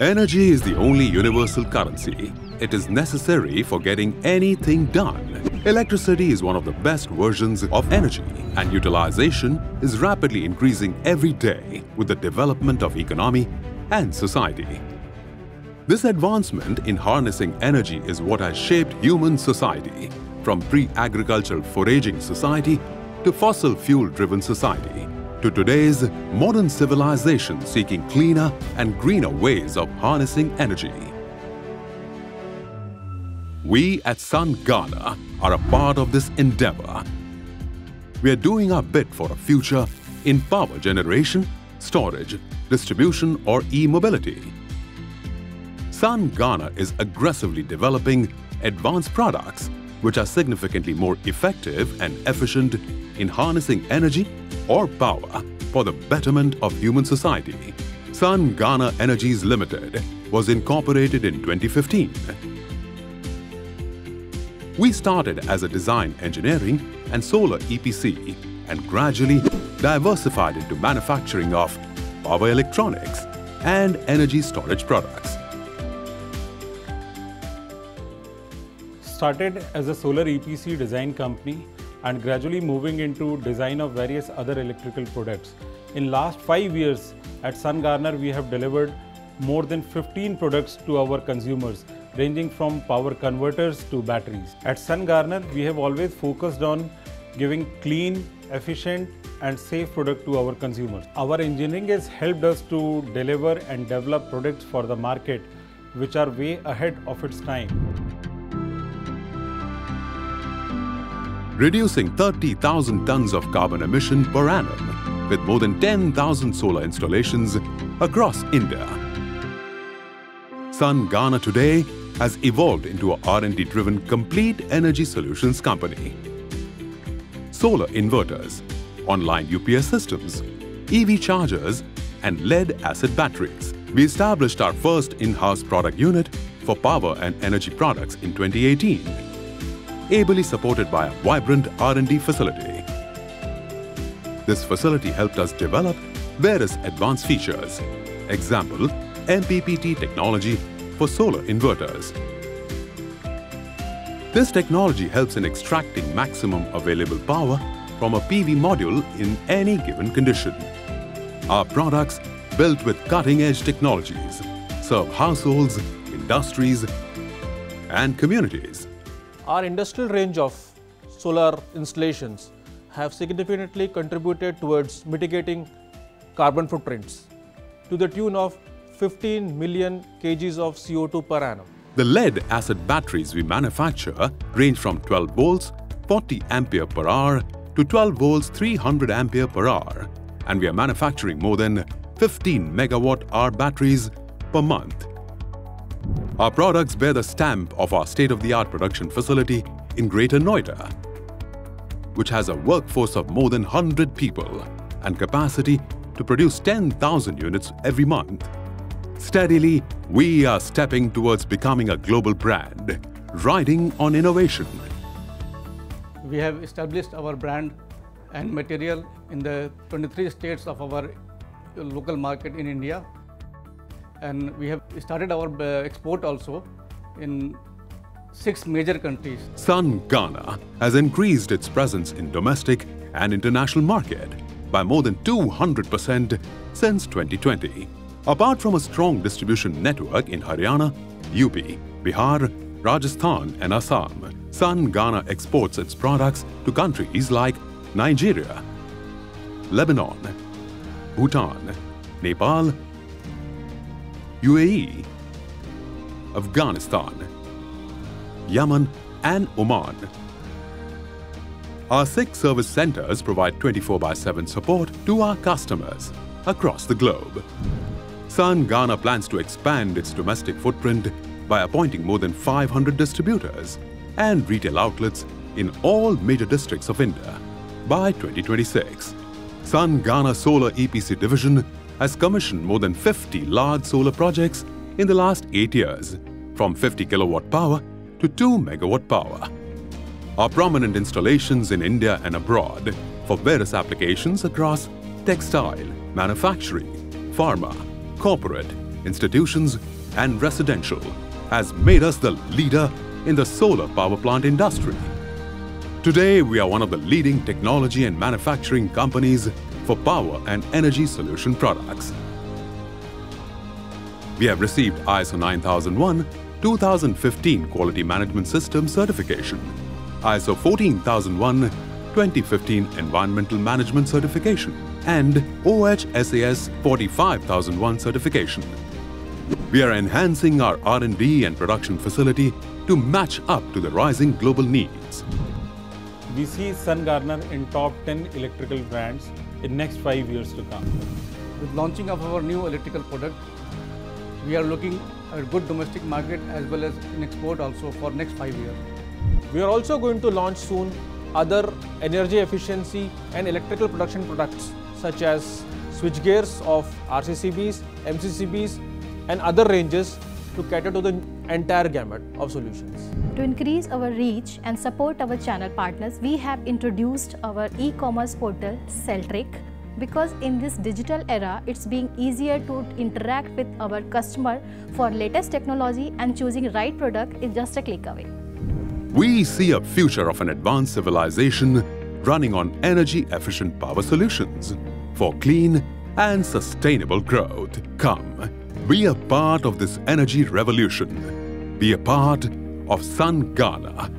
Energy is the only universal currency. It is necessary for getting anything done. Electricity is one of the best versions of energy and utilization is rapidly increasing every day with the development of economy and society. This advancement in harnessing energy is what has shaped human society from pre-agricultural foraging society to fossil fuel-driven society to today's modern civilization seeking cleaner and greener ways of harnessing energy. We at Sun Garner are a part of this endeavor. We are doing our bit for a future in power generation, storage, distribution or e-mobility. Sun Garner is aggressively developing advanced products which are significantly more effective and efficient in harnessing energy or power for the betterment of human society. Sun Garner Energies Limited was incorporated in 2015. We started as a design engineering and solar EPC and gradually diversified into manufacturing of power electronics and energy storage products. Started as a solar EPC design company and gradually moving into design of various other electrical products. In last five years at Sun Garner, we have delivered more than 15 products to our consumers ranging from power converters to batteries. At Sun Garner, we have always focused on giving clean, efficient and safe product to our consumers. Our engineering has helped us to deliver and develop products for the market which are way ahead of its time. Reducing 30,000 tons of carbon emission per annum with more than 10,000 solar installations across India. Sun Garner today has evolved into a R&D driven complete energy solutions company. Solar inverters, online UPS systems, EV chargers and lead acid batteries. We established our first in-house product unit for power and energy products in 2018, ably supported by a vibrant R&D facility. This facility helped us develop various advanced features. Example, MPPT technology for solar inverters. This technology helps in extracting maximum available power from a PV module in any given condition. Our products, built with cutting-edge technologies, serve households, industries and communities. Our industrial range of solar installations have significantly contributed towards mitigating carbon footprints to the tune of 15 million kgs of CO2 per annum. The lead acid batteries we manufacture range from 12 volts 40 ampere per hour to 12 volts 300 ampere per hour and we are manufacturing more than 15 megawatt hour batteries per month. Our products bear the stamp of our state-of-the-art production facility in Greater Noida, which has a workforce of more than 100 people and capacity to produce 10,000 units every month. Steadily, we are stepping towards becoming a global brand, riding on innovation. We have established our brand and material in the 23 states of our local market in India. And we have started our uh, export also in six major countries. Sun Garner has increased its presence in domestic and international market by more than 200% since 2020. Apart from a strong distribution network in Haryana, UP, Bihar, Rajasthan and Assam, Sun Garner exports its products to countries like Nigeria, Lebanon, Bhutan, Nepal, UAE, Afghanistan, Yemen and Oman. Our six service centers provide 24 by 7 support to our customers across the globe. Sun Garner plans to expand its domestic footprint by appointing more than 500 distributors and retail outlets in all major districts of India by 2026. Sun Garner Solar EPC division has commissioned more than 50 large solar projects in the last 8 years, from 50 kilowatt power to 2 megawatt power. Our prominent installations in India and abroad for various applications across textile, manufacturing, pharma, corporate, institutions, and residential has made us the leader in the solar power plant industry. Today, we are one of the leading technology and manufacturing companies for power and energy solution products. We have received ISO 9001 2015 Quality Management System certification, ISO 14001 2015 Environmental Management Certification, and OHSAS 45001 certification. We are enhancing our R&D and production facility to match up to the rising global needs. We see Sun Garner in top 10 electrical brands in next 5 years to come. With launching of our new electrical product, we are looking at good domestic market as well as in export also for next 5 years. We are also going to launch soon other energy efficiency and electrical production products such as switchgears of RCCBs, MCCBs and other ranges to cater to the entire gamut of solutions. To increase our reach and support our channel partners, we have introduced our e-commerce portal Celtric because in this digital era, it's being easier to interact with our customer for latest technology and choosing right product is just a click away. We see a future of an advanced civilization running on energy efficient power solutions for clean and sustainable growth. Come, be a part of this energy revolution. Be a part of Sun Garner